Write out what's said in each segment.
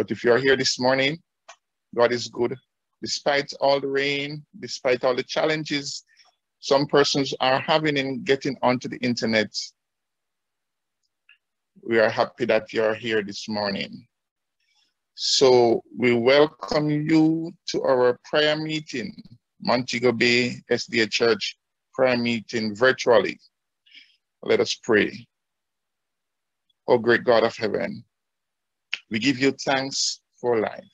But if you're here this morning, God is good. Despite all the rain, despite all the challenges some persons are having in getting onto the internet, we are happy that you're here this morning. So we welcome you to our prayer meeting, Montego Bay SDA Church prayer meeting virtually. Let us pray. O great God of heaven, we give you thanks for life.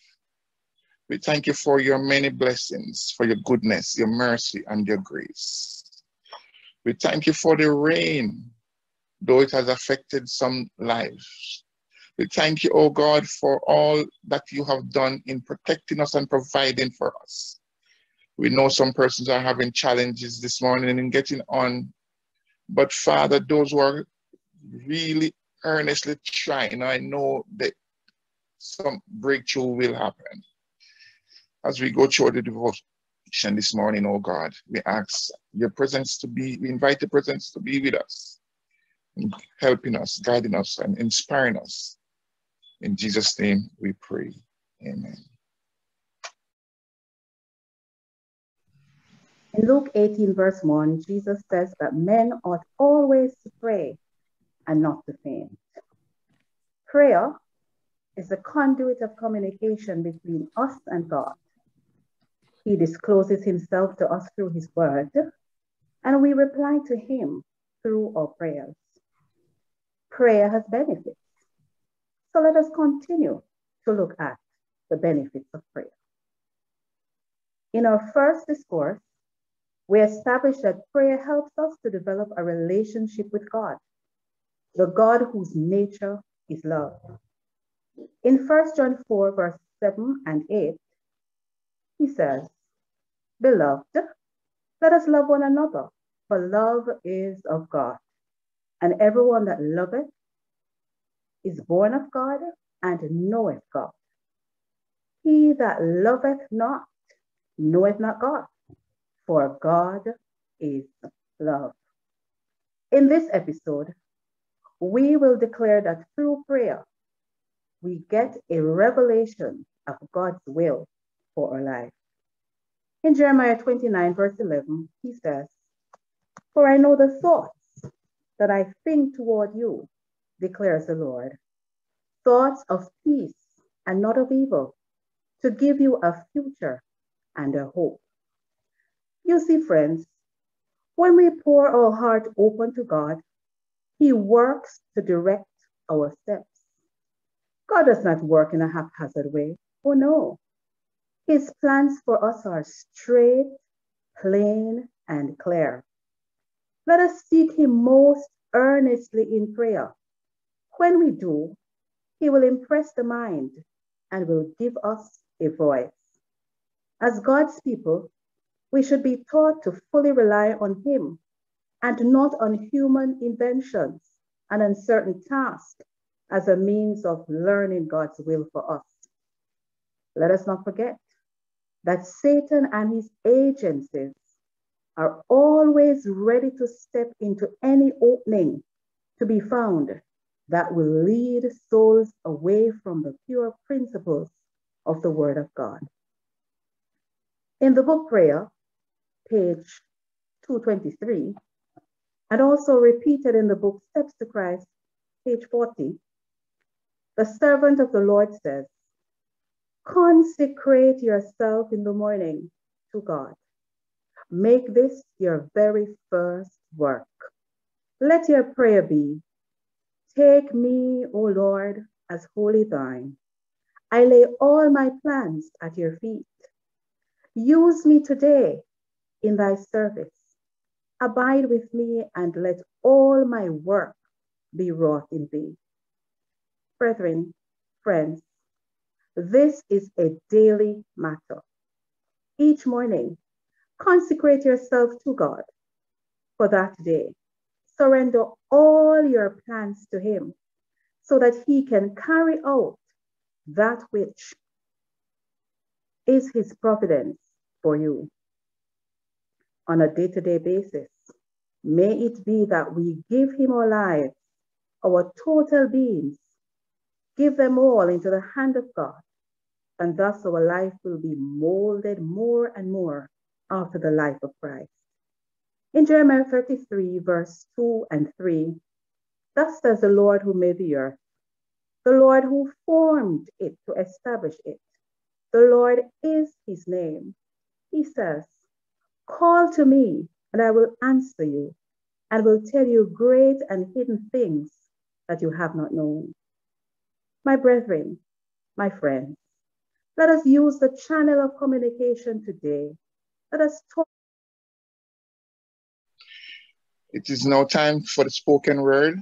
We thank you for your many blessings, for your goodness, your mercy, and your grace. We thank you for the rain, though it has affected some lives. We thank you, oh God, for all that you have done in protecting us and providing for us. We know some persons are having challenges this morning in getting on, but Father, those who are really earnestly trying, I know that some breakthrough will happen. As we go through the devotion this morning, oh God, we ask your presence to be, we invite your presence to be with us, helping us, guiding us, and inspiring us. In Jesus' name we pray. Amen. In Luke 18, verse 1, Jesus says that men ought always to pray and not to faint. Prayer is a conduit of communication between us and God. He discloses himself to us through his word, and we reply to him through our prayers. Prayer has benefits. So let us continue to look at the benefits of prayer. In our first discourse, we established that prayer helps us to develop a relationship with God, the God whose nature is love. In 1 John 4, verse 7 and 8, he says, Beloved, let us love one another, for love is of God. And everyone that loveth is born of God and knoweth God. He that loveth not knoweth not God, for God is love. In this episode, we will declare that through prayer, we get a revelation of God's will for our life. In Jeremiah 29, verse 11, he says, For I know the thoughts that I think toward you, declares the Lord, thoughts of peace and not of evil, to give you a future and a hope. You see, friends, when we pour our heart open to God, He works to direct our steps. God does not work in a haphazard way. Oh no. His plans for us are straight, plain, and clear. Let us seek Him most earnestly in prayer. When we do, He will impress the mind and will give us a voice. As God's people, we should be taught to fully rely on Him and not on human inventions and uncertain tasks as a means of learning God's will for us. Let us not forget that Satan and his agencies are always ready to step into any opening to be found that will lead souls away from the pure principles of the Word of God. In the book Prayer, page 223, and also repeated in the book Steps to Christ, page 40, the servant of the Lord says, Consecrate yourself in the morning to God. Make this your very first work. Let your prayer be Take me, O Lord, as wholly thine. I lay all my plans at your feet. Use me today in thy service. Abide with me and let all my work be wrought in thee. Brethren, friends, this is a daily matter. Each morning, consecrate yourself to God for that day. Surrender all your plans to Him so that He can carry out that which is His providence for you on a day to day basis. May it be that we give Him our lives, our total beings, Give them all into the hand of God, and thus our life will be molded more and more after the life of Christ. In Jeremiah 33, verse 2 and 3, thus says the Lord who made the earth, the Lord who formed it to establish it. The Lord is his name. He says, Call to me, and I will answer you, and will tell you great and hidden things that you have not known. My brethren, my friends, let us use the channel of communication today. Let us talk. It is now time for the spoken word.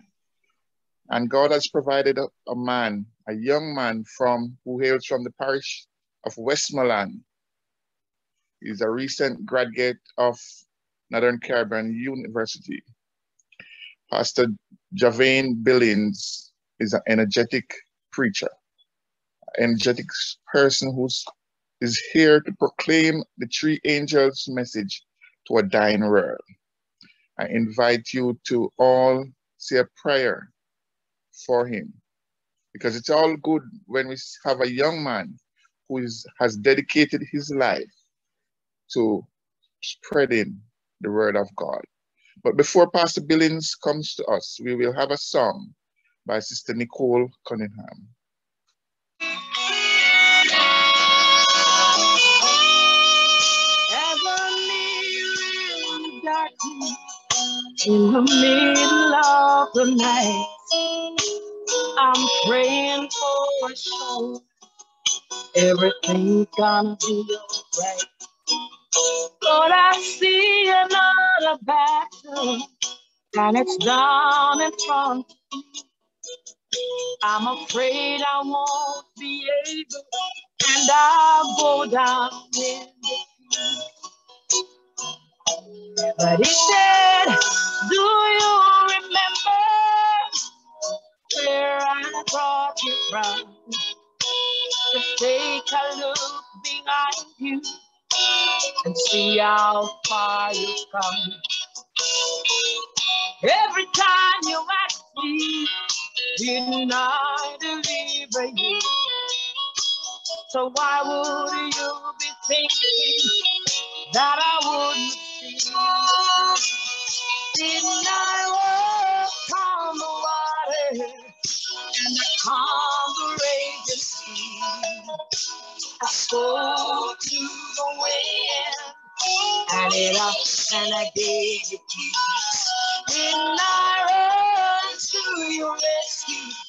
And God has provided a, a man, a young man from who hails from the parish of Westmoreland. He's a recent graduate of Northern Caribbean University. Pastor Javane Billings is an energetic preacher, energetic person who's here to proclaim the three angels' message to a dying world. I invite you to all say a prayer for him because it's all good when we have a young man who is, has dedicated his life to spreading the word of God. But before Pastor Billings comes to us, we will have a song by Sister Nicole Cunningham. In the middle of the night, I'm praying for a show. Everything's gonna be alright. But I see another battle, and it's down in front I'm afraid I won't be able, and I'll go down in defeat. But he said, Do you remember where I brought you from? Just take a look behind you and see how far you've come. Every time you ask me, didn't I deliver you? So why would you be thinking that I wouldn't see you? Didn't I walk on the water and I calmed the raging sea? I spoke to the wind and it up and I gave you peace. Didn't I run to your rescue?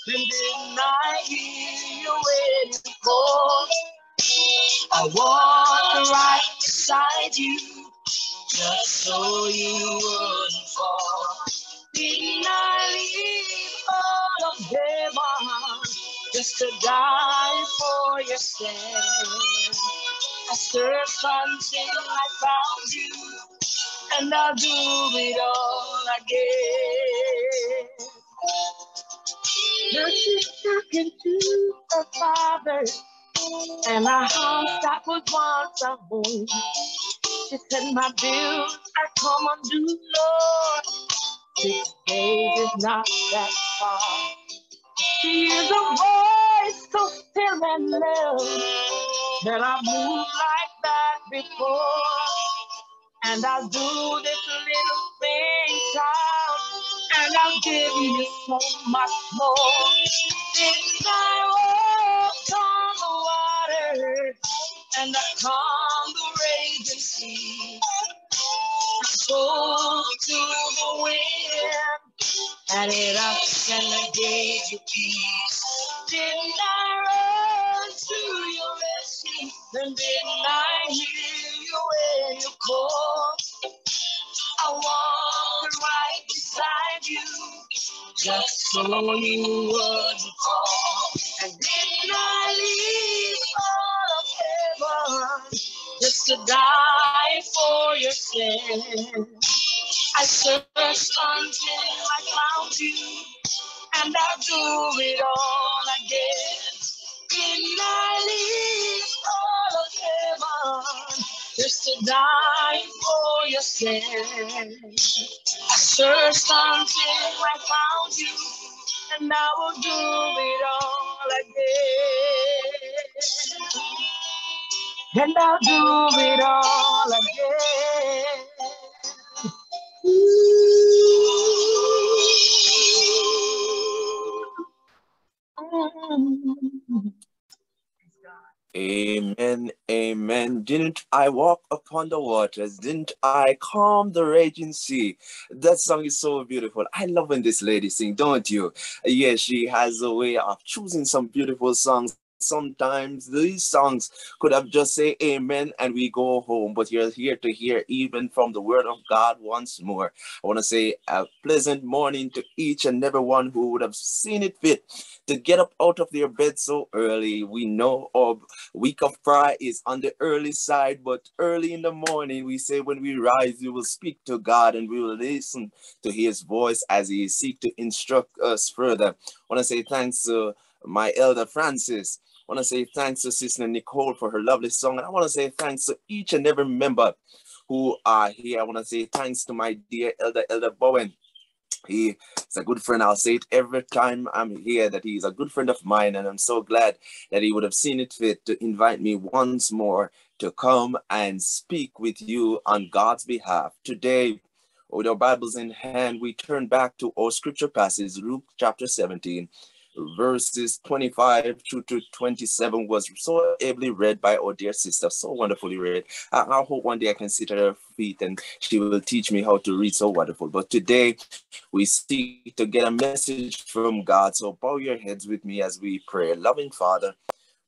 And didn't I hear you when you called? I walked right beside you just so you wouldn't fall. Didn't I leave all of heaven just to die for your sin? I searched until I found you, and I'll do it all again. Now she's talking to her father, and a house that was once a home. She said, My bills are come undue, Lord. Six days is not that far. She is a voice so still and low that I move like that before. And I'll do this little thing, and I'll give you so much more. If I walk on the water and I calm the raging sea, I spoke to the wind and it up and I gave you peace. Didn't I run to your rescue? Then didn't I just so you wouldn't fall. And didn't I leave all of heaven just to die for your sin? I searched until I found you, and I'll do it all again. Didn't I leave all of heaven just to die for your sin? Searched until I found you, and I will do it all again. And I'll do it all again. Amen, amen. Didn't I walk upon the waters? Didn't I calm the raging sea? That song is so beautiful. I love when this lady sing, don't you? Yeah, she has a way of choosing some beautiful songs sometimes these songs could have just say amen and we go home. But you're here to hear even from the word of god once more. I want to say a pleasant morning to each and every one who would have seen it fit to get up out of their bed so early. We know our week of prayer is on the early side but early in the morning we say when we rise we will speak to god and we will listen to his voice as he seek to instruct us further. I want to say thanks to my elder francis I want to say thanks to Sister Nicole for her lovely song. And I want to say thanks to each and every member who are here. I want to say thanks to my dear Elder, Elder Bowen. He is a good friend. I'll say it every time I'm here that he's a good friend of mine. And I'm so glad that he would have seen it fit to invite me once more to come and speak with you on God's behalf. Today, with our Bibles in hand, we turn back to our scripture passage, Luke chapter 17 verses 25 to 27 was so ably read by our dear sister, so wonderfully read. I, I, hope one day I can sit at her feet and she will teach me how to read so wonderful. But today we seek to get a message from God. So bow your heads with me as we pray. Loving Father,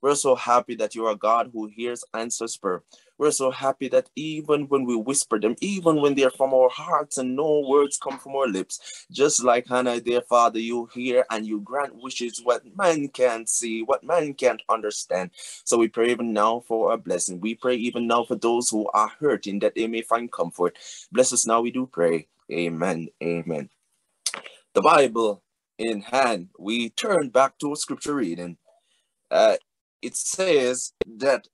we're so happy that you are God who hears answers prayer. We're so happy that even when we whisper them, even when they're from our hearts and no words come from our lips, just like Hannah, dear Father, you hear and you grant wishes what man can't see, what man can't understand. So we pray even now for a blessing. We pray even now for those who are hurting that they may find comfort. Bless us now, we do pray. Amen. Amen. The Bible in hand, we turn back to a scripture reading. Uh, it says that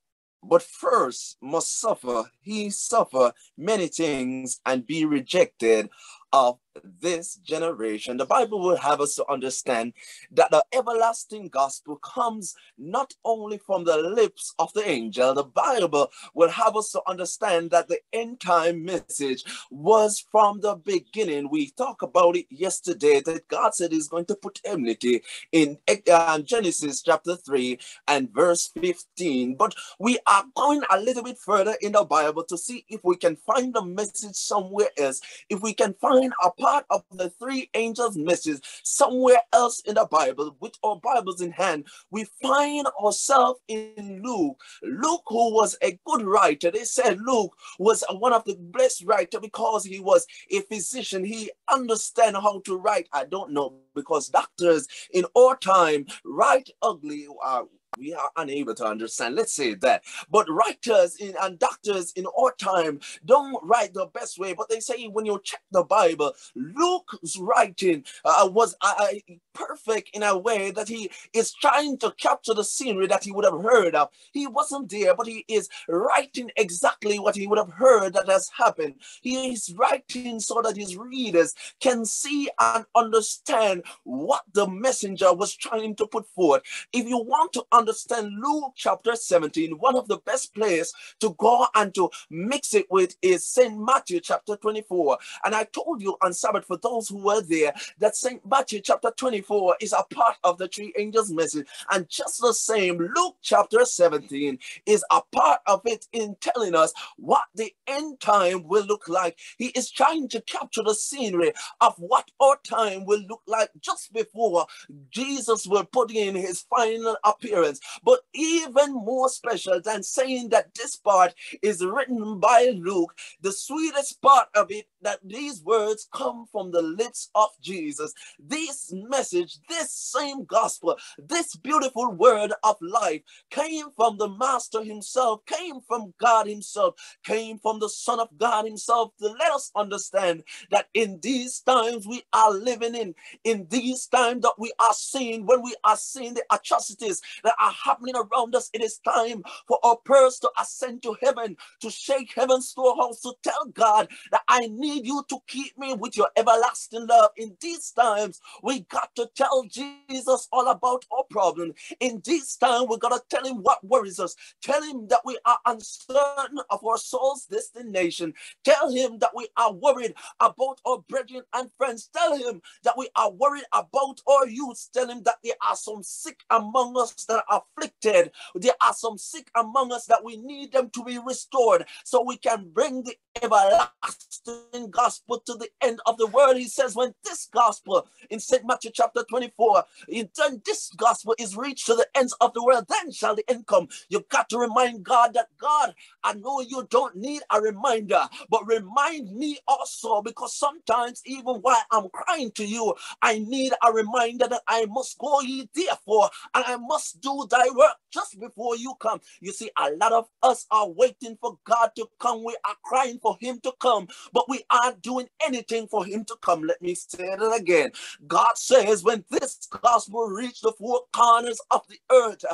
but first must suffer he suffer many things and be rejected of this generation. The Bible will have us to understand that the everlasting gospel comes not only from the lips of the angel, the Bible will have us to understand that the end time message was from the beginning. We talked about it yesterday that God said He's going to put enmity in uh, Genesis chapter 3 and verse 15. But we are going a little bit further in the Bible to see if we can find the message somewhere else, if we can find a part of the three angels' message somewhere else in the Bible with our Bibles in hand. We find ourselves in Luke. Luke, who was a good writer, they said Luke was one of the blessed writer because he was a physician. He understand how to write. I don't know because doctors in our time write ugly. Uh, we are unable to understand. Let's say that. But writers in, and doctors in our time don't write the best way. But they say when you check the Bible, Luke's writing uh, was uh, uh, perfect in a way that he is trying to capture the scenery that he would have heard of. He wasn't there, but he is writing exactly what he would have heard that has happened. He is writing so that his readers can see and understand what the messenger was trying to put forth. If you want to understand understand Luke chapter 17, one of the best place to go and to mix it with is St. Matthew chapter 24. And I told you on Sabbath, for those who were there, that St. Matthew chapter 24 is a part of the three angels' message. And just the same, Luke chapter 17 is a part of it in telling us what the end time will look like. He is trying to capture the scenery of what our time will look like just before Jesus will put in his final appearance but even more special than saying that this part is written by Luke, the sweetest part of it that these words come from the lips of Jesus. This message, this same gospel, this beautiful word of life came from the Master himself, came from God himself, came from the Son of God himself to let us understand that in these times we are living in, in these times that we are seeing, when we are seeing the atrocities that are happening around us, it is time for our prayers to ascend to heaven, to shake heaven's storehouse, to tell God that I need need you to keep me with your everlasting love. In these times, we got to tell Jesus all about our problem. In this time, we got to tell him what worries us. Tell him that we are uncertain of our soul's destination. Tell him that we are worried about our brethren and friends. Tell him that we are worried about our youth. Tell him that there are some sick among us that are afflicted. There are some sick among us that we need them to be restored so we can bring the everlasting gospel to the end of the world. He says, when this gospel in St. Matthew chapter 24, then this gospel is reached to the ends of the world, then shall the end come. You've got to remind God that God, I know you don't need a reminder, but remind me also because sometimes even while I'm crying to you, I need a reminder that I must go ye therefore, and I must do thy work just before you come. You see, a lot of us are waiting for God to come. We are crying for him to come, but we aren't doing anything for him to come. Let me say it again. God says, when this gospel reach the four corners of the earth,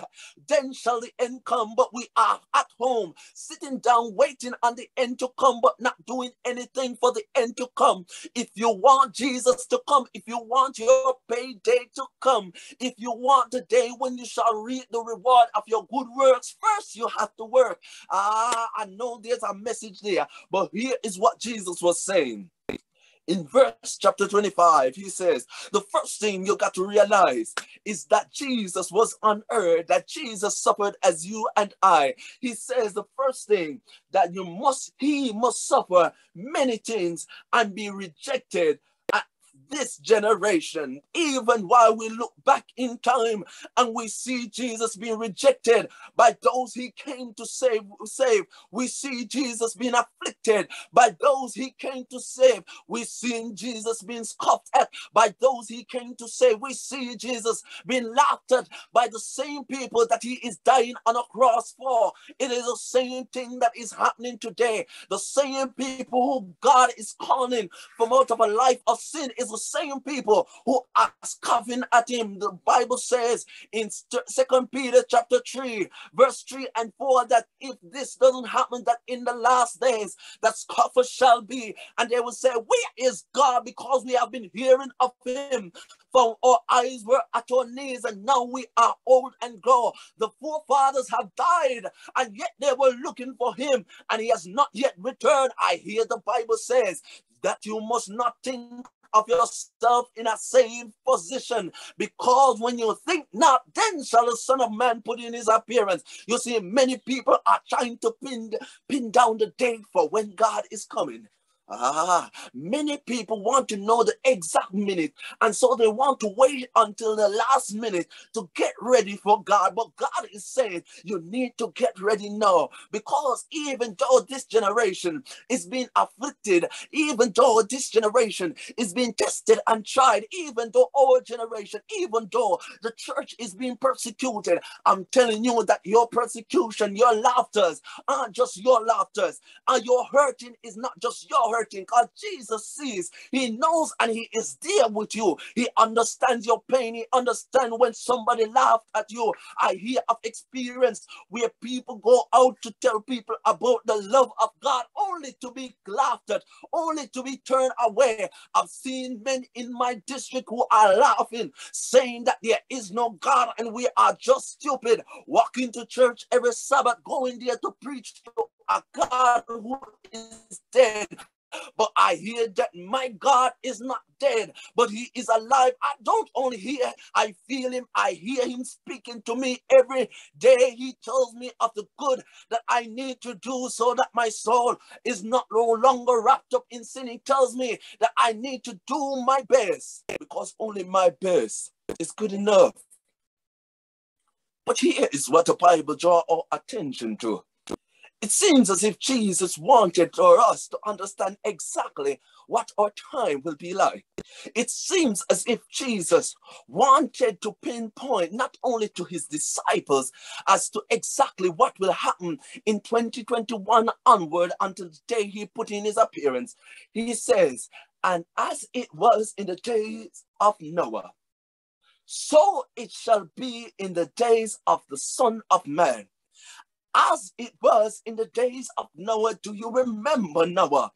then shall the end come. But we are at home, sitting down, waiting on the end to come, but not doing anything for the end to come. If you want Jesus to come, if you want your payday to come, if you want the day when you shall reap the reward of your good works, first you have to work. Ah, I know there's a message there, but here is what Jesus was saying. In verse chapter 25, he says, The first thing you got to realize is that Jesus was on earth, that Jesus suffered as you and I. He says, The first thing that you must, he must suffer many things and be rejected this generation, even while we look back in time and we see Jesus being rejected by those he came to save, save. We see Jesus being afflicted by those he came to save. We see Jesus being scoffed at by those he came to save. We see Jesus being laughed at by the same people that he is dying on a cross for. It is the same thing that is happening today. The same people who God is calling from out of a life of sin is the same people who are scoffing at him. The Bible says in Second Peter chapter 3, verse 3 and 4, that if this doesn't happen, that in the last days that scoffers shall be, and they will say, Where is God? Because we have been hearing of him from our eyes were at our knees, and now we are old and grow. The forefathers have died, and yet they were looking for him, and he has not yet returned. I hear the Bible says that you must not think of yourself in a same position because when you think not, then shall the Son of Man put in his appearance. You see, many people are trying to pin, pin down the date for when God is coming. Ah, many people want to know the exact minute, and so they want to wait until the last minute to get ready for God. But God is saying you need to get ready now because even though this generation is being afflicted, even though this generation is being tested and tried, even though our generation, even though the church is being persecuted, I'm telling you that your persecution, your laughters aren't just your laughters, and your hurting is not just your hurting hurting because Jesus sees, He knows, and He is there with you. He understands your pain. He understands when somebody laughed at you. I hear of experience where people go out to tell people about the love of God only to be laughed at, only to be turned away. I've seen men in my district who are laughing, saying that there is no God and we are just stupid, walking to church every Sabbath, going there to preach to a God who is dead, but I hear that my God is not dead, but he is alive. I don't only hear, I feel him. I hear him speaking to me every day. He tells me of the good that I need to do so that my soul is not no longer wrapped up in sin. He tells me that I need to do my best because only my best is good enough. But here is what the Bible draw our attention to. It seems as if Jesus wanted for us to understand exactly what our time will be like. It seems as if Jesus wanted to pinpoint not only to his disciples as to exactly what will happen in 2021 onward until the day he put in his appearance. He says, and as it was in the days of Noah, so it shall be in the days of the Son of Man as it was in the days of Noah. Do you remember Noah?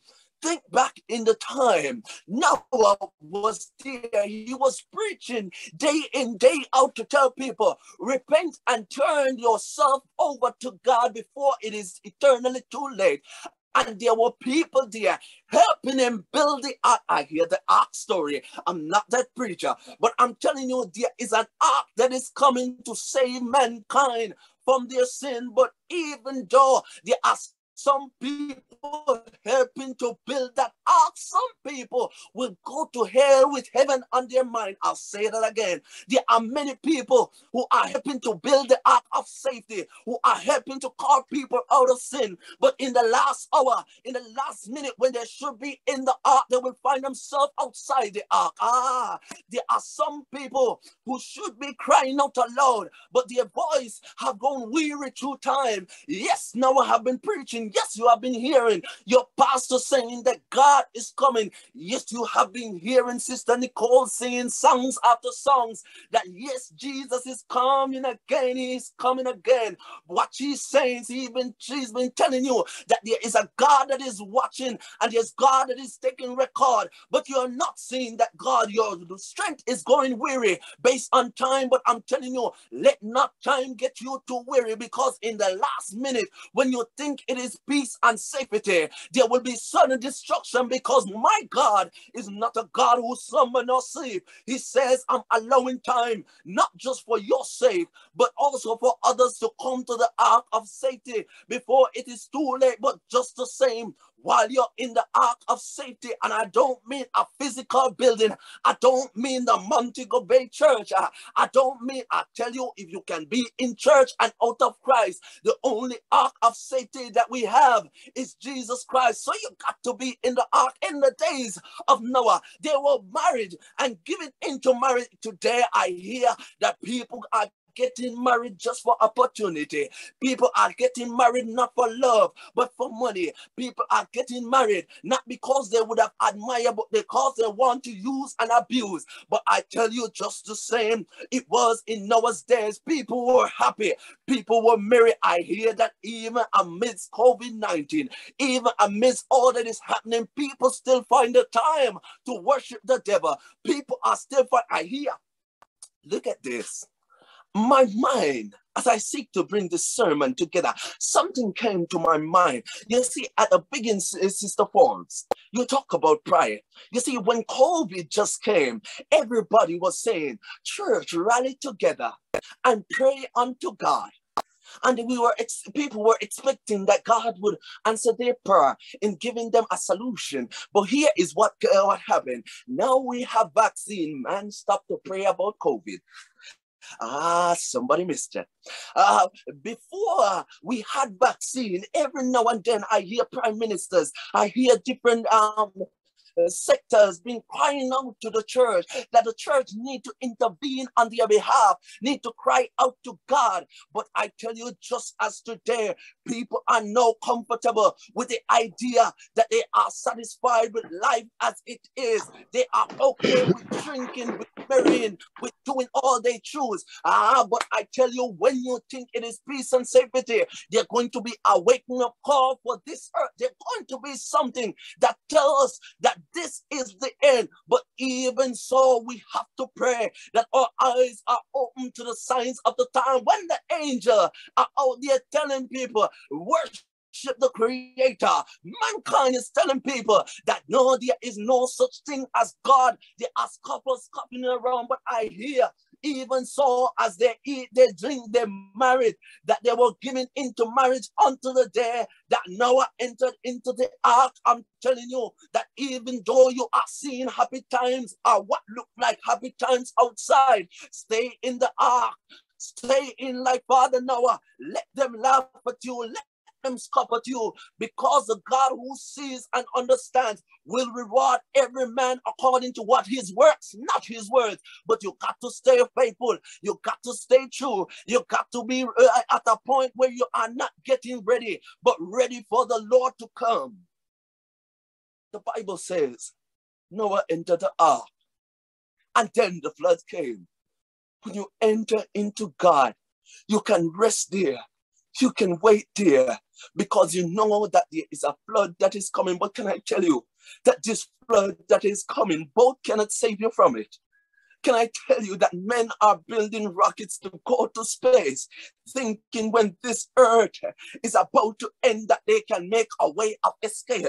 think back in the time Noah was there, he was preaching day in, day out to tell people, repent and turn yourself over to God before it is eternally too late. And there were people there helping him build the ark. I hear the ark story. I'm not that preacher, but I'm telling you, there is an ark that is coming to save mankind from their sin. But even though they are some people helping to build that ark. Some people will go to hell with heaven on their mind. I'll say that again. There are many people who are helping to build the ark of safety, who are helping to call people out of sin. But in the last hour, in the last minute, when they should be in the ark, they will find themselves outside the ark. Ah, there are some people who should be crying out aloud, but their voice have gone weary through time. Yes, now I have been preaching Yes, you have been hearing your pastor saying that God is coming. Yes, you have been hearing Sister Nicole singing songs after songs that yes, Jesus is coming again. He's coming again. What she's saying, she been, she's been telling you that there is a God that is watching and there's God that is taking record, but you're not seeing that God, your strength is going weary based on time. But I'm telling you, let not time get you too weary because in the last minute, when you think it is peace and safety. There will be sudden destruction because my God is not a God who nor sleep. He says, I'm allowing time, not just for your sake, but also for others to come to the ark of safety before it is too late. But just the same, while you're in the ark of safety. And I don't mean a physical building. I don't mean the Montego Bay Church. I, I don't mean, I tell you, if you can be in church and out of Christ, the only ark of safety that we have is Jesus Christ. So you got to be in the ark in the days of Noah. They were married and given into marriage. Today I hear that people are getting married just for opportunity. People are getting married not for love, but for money. People are getting married not because they would have admired, but because they want to use and abuse. But I tell you, just the same, it was in Noah's days. People were happy. People were merry. I hear that even amidst COVID 19, even amidst all that is happening, people still find the time to worship the devil. People are still, I hear, look at this my mind as I seek to bring this sermon together, something came to my mind. You see, at the beginning, Sister Falls, you talk about prayer. You see, when COVID just came, everybody was saying, Church, rally together and pray unto God. And we were people were expecting that God would answer their prayer in giving them a solution. But here is what, uh, what happened. Now we have vaccine. Man, stop to pray about COVID. Ah, somebody missed it. Uh, before we had vaccine, every now and then I hear prime ministers, I hear different um, sectors been crying out to the church that the church need to intervene on their behalf, need to cry out to God. But I tell you, just as today, people are now comfortable with the idea that they are satisfied with life as it is. They are okay with drinking, with marrying, with doing all they choose. Ah, but I tell you, when you think it is peace and safety, they're going to be a waking up call for this earth. They're going to be something that tells us that this is the end. But even so, we have to pray that our eyes are open to the signs of the time when the angel are out there telling people, worship the creator. Mankind is telling people that no, there is no such thing as God. There are couples copying around, but I hear even so, as they eat, they drink, they married, that they were given into marriage unto the day that Noah entered into the ark. I'm telling you that even though you are seeing happy times or what look like happy times outside, stay in the ark. Stay in like Father Noah. Let them laugh at you. Let at you because the God who sees and understands will reward every man according to what his works, not his words. But you got to stay faithful. You got to stay true. You got to be uh, at a point where you are not getting ready, but ready for the Lord to come. The Bible says Noah entered the ark and then the flood came. When you enter into God, you can rest there. You can wait there because you know that there is a flood that is coming. But can I tell you, that this flood that is coming, both cannot save you from it. Can I tell you that men are building rockets to go to space, thinking when this earth is about to end that they can make a way of escape?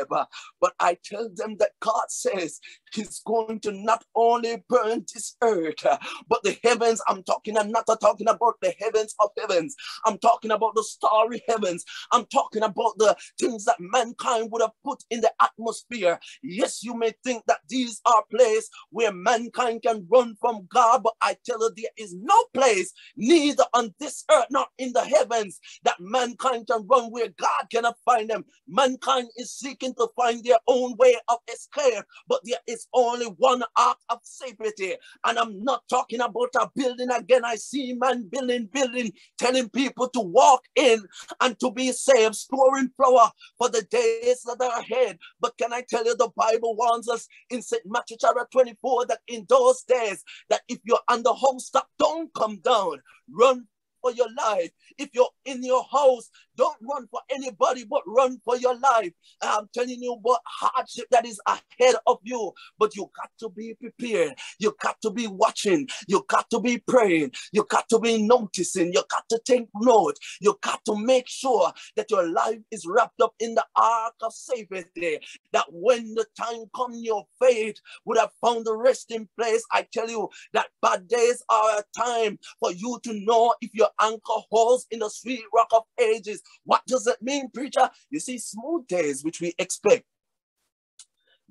But I tell them that God says He's going to not only burn this earth, but the heavens. I'm talking, I'm not talking about the heavens of heavens. I'm talking about the starry heavens. I'm talking about the things that mankind would have put in the atmosphere. Yes, you may think that these are places where mankind can run from God, but I tell you, there is no place, neither on this earth nor in the heavens, that mankind can run where God cannot find them. Mankind is seeking to find their own way of escape, but there is only one ark of safety. And I'm not talking about a building again. I see man building, building, telling people to walk in and to be saved, storing flour for the days that are ahead. But can I tell you, the Bible warns us in St. Matthew chapter 24 that in those days, that if you're on the home stop, don't come down. Run for your life. If you're in your house, don't run for anybody, but run for your life. I'm telling you what hardship that is ahead of you, but you got to be prepared. You got to be watching. You got to be praying. You got to be noticing. You got to take note. You got to make sure that your life is wrapped up in the ark of safety. That when the time comes, your faith would have found a resting place. I tell you that bad days are a time for you to know if your anchor holds in the sweet rock of ages what does it mean, preacher? You see, smooth days, which we expect,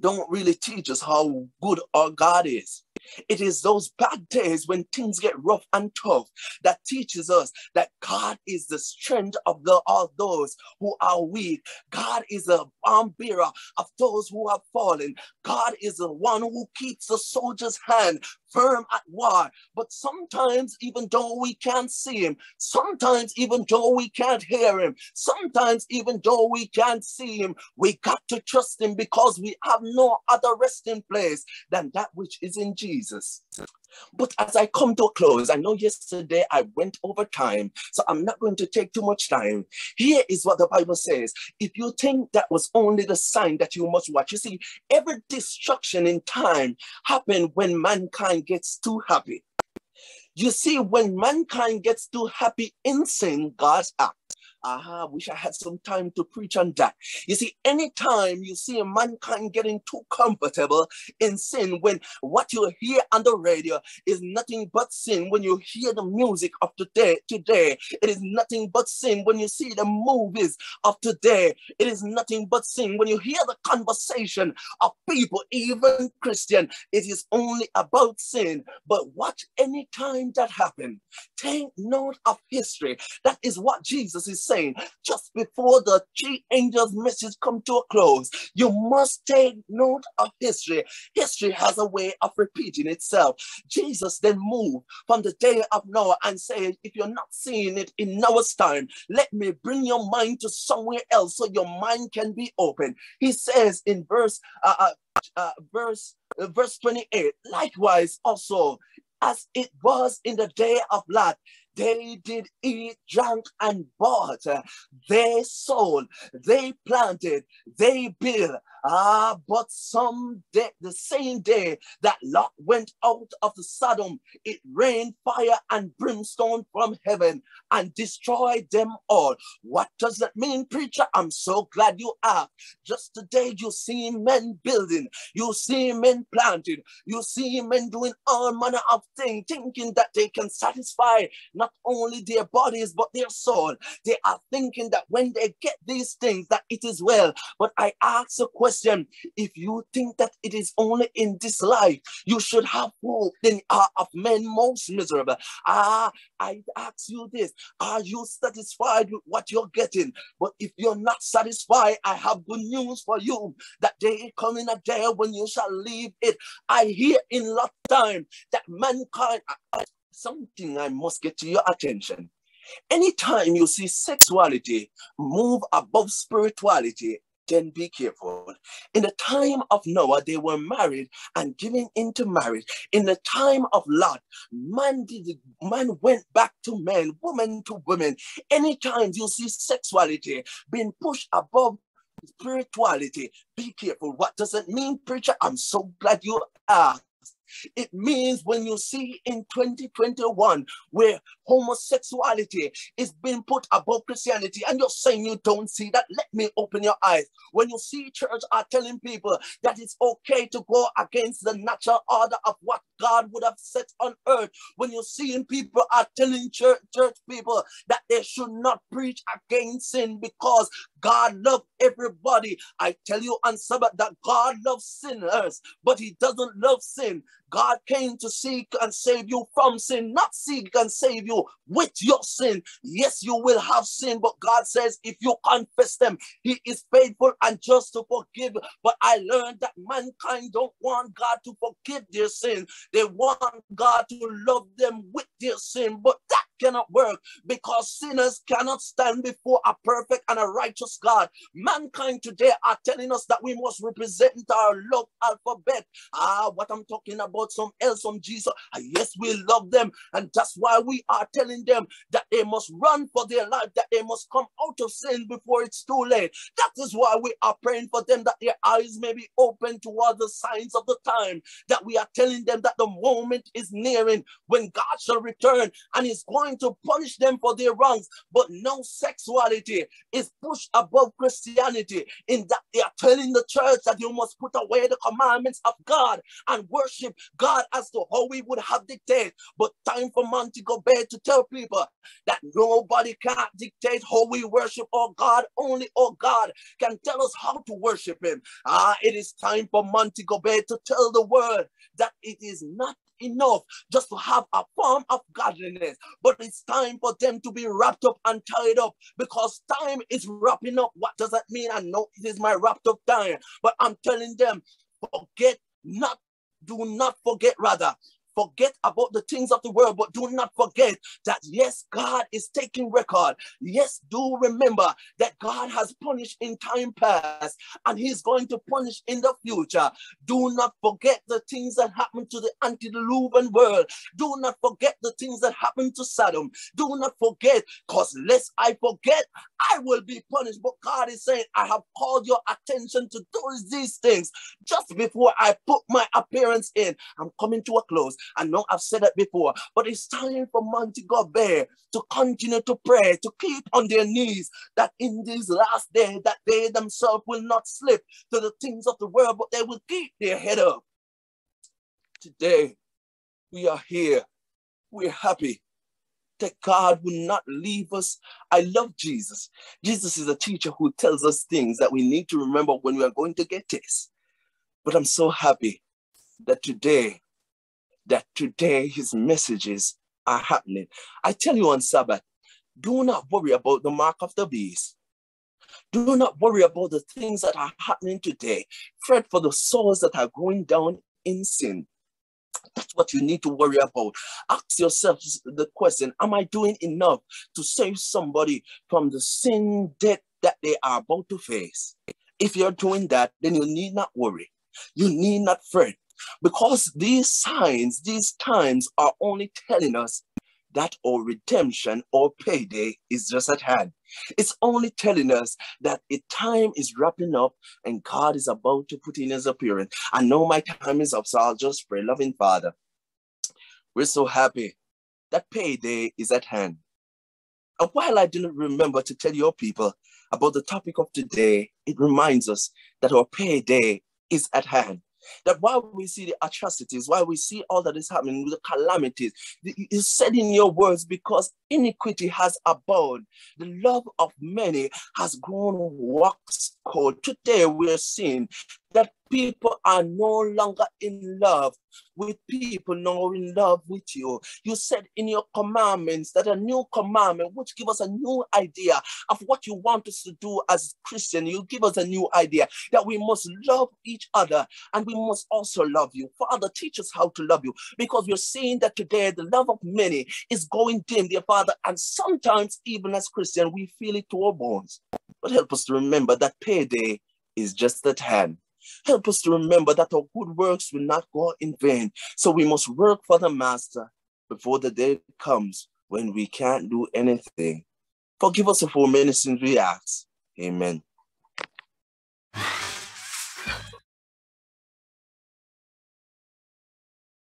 don't really teach us how good our God is. It is those bad days when things get rough and tough that teaches us that God is the strength of the, all those who are weak. God is a arm bearer of those who have fallen. God is the one who keeps the soldier's hand firm at war. But sometimes, even though we can't see him, sometimes, even though we can't hear him, sometimes, even though we can't see him, we got to trust him because we have no other resting place than that which is in Jesus. But as I come to a close, I know yesterday I went over time, so I'm not going to take too much time. Here is what the Bible says. If you think that was only the sign that you must watch, you see, every destruction in time happened when mankind gets too happy. You see, when mankind gets too happy in sin, God's act. Aha, I wish I had some time to preach on that. You see, anytime you see mankind getting too comfortable in sin, when what you hear on the radio is nothing but sin, when you hear the music of today, today, it is nothing but sin. When you see the movies of today, it is nothing but sin. When you hear the conversation of people, even Christian, it is only about sin. But watch any time that happens, take note of history. That is what Jesus is saying saying just before the three angels' message come to a close, you must take note of history. History has a way of repeating itself. Jesus then moved from the day of Noah and said, if you're not seeing it in Noah's time, let me bring your mind to somewhere else so your mind can be open. He says in verse uh, uh, uh verse uh, verse 28, likewise also as it was in the day of Lot, they did eat, drank, and bought. Uh, they sold, they planted, they built. Ah, but some day, the same day that Lot went out of the Sodom, it rained fire and brimstone from heaven and destroyed them all. What does that mean, preacher? I'm so glad you asked. Just today, you see men building, you see men planting, you see men doing all manner of things, thinking that they can satisfy not only their bodies but their soul. They are thinking that when they get these things, that it is well. But I ask a question: If you think that it is only in this life, you should have hope. Then are uh, of men most miserable. Ah, I ask you this: Are you satisfied with what you're getting? But if you're not satisfied, I have good news for you. That day coming a day when you shall leave it. I hear in lot time that mankind uh, uh, something I must get to your attention. Anytime you see sexuality move above spirituality, then be careful. In the time of Noah, they were married and giving into marriage. In the time of Lot, man did man went back to men, woman to women. Anytime you see sexuality being pushed above spirituality. Be careful. What does it mean, preacher? I'm so glad you asked. It means when you see in 2021 where homosexuality is being put above Christianity and you're saying you don't see that, let me open your eyes. When you see church are telling people that it's okay to go against the natural order of what God would have set on earth, when you're seeing people are telling church, church people that they should not preach against sin because God loves everybody. I tell you on Sabbath that God loves sinners, but he doesn't love sin. God came to seek and save you from sin, not seek and save you with your sin. Yes, you will have sin, but God says if you confess them, He is faithful and just to forgive. But I learned that mankind don't want God to forgive their sin. They want God to love them with their sin, but that cannot work because sinners cannot stand before a perfect and a righteous God. Mankind today are telling us that we must represent our love alphabet. Ah, what I'm talking about, some else, some Jesus. Ah, yes, we love them, and that's why we are telling them that they must run for their life, that they must come out of sin before it's too late. That is why we are praying for them that their eyes may be open toward the signs of the time. That we are telling them that the moment is nearing when God shall return and is going going to punish them for their wrongs, but homosexuality is pushed above Christianity in that they are telling the church that you must put away the commandments of God and worship God as to how we would have dictated. But time for Montego Bay to tell people that nobody can dictate how we worship our God. Only our God can tell us how to worship Him. Ah, it is time for Montego Bay to tell the world that it is not enough just to have a form of godliness, but it's time for them to be wrapped up and tied up because time is wrapping up. What does that mean? I know it is my wrapped up time, but I'm telling them, forget not, do not forget rather forget about the things of the world, but do not forget that yes, God is taking record. Yes, do remember that God has punished in time past and He's going to punish in the future. Do not forget the things that happened to the antediluvian world. Do not forget the things that happened to Sodom. Do not forget, because lest I forget, I will be punished. But God is saying, I have called your attention to those these things just before I put my appearance in. I'm coming to a close. I know I've said it before, but it's time for Montego Bay to continue to pray, to keep on their knees, that in these last days, that they themselves will not slip to the things of the world, but they will keep their head up. Today, we are here. We're happy that God will not leave us. I love Jesus. Jesus is a teacher who tells us things that we need to remember when we are going to get this. But I'm so happy that today that today his messages are happening. I tell you on Sabbath, do not worry about the mark of the beast. Do not worry about the things that are happening today. Fret for the souls that are going down in sin. That's what you need to worry about. Ask yourself the question Am I doing enough to save somebody from the sin debt that they are about to face? If you're doing that, then you need not worry. You need not fret. Because these signs, these times are only telling us that our redemption or payday is just at hand. It's only telling us that a time is wrapping up and God is about to put in his appearance. I know my time is up, so I'll just pray. Loving Father, we're so happy that payday is at hand. And while I didn't remember to tell your people about the topic of today, it reminds us that our payday is at hand. That while we see the atrocities, while we see all that is happening, the calamities, you said in your words, because iniquity has abounded, the love of many has grown wax cold. Today we are seeing that people are no longer in love with people, nor in love with you. You said in your commandments that a new commandment, which give us a new idea of what you want us to do as Christian, you give us a new idea that we must love each other and we must also love you. Father, teach us how to love you because we're seeing that today the love of many is going dim, dear Father, and sometimes even as Christian, we feel it to our bones. But help us to remember that payday is just at hand. Help us to remember that our good works will not go in vain. So we must work for the Master before the day comes when we can't do anything. Forgive us our many sins we ask. Amen.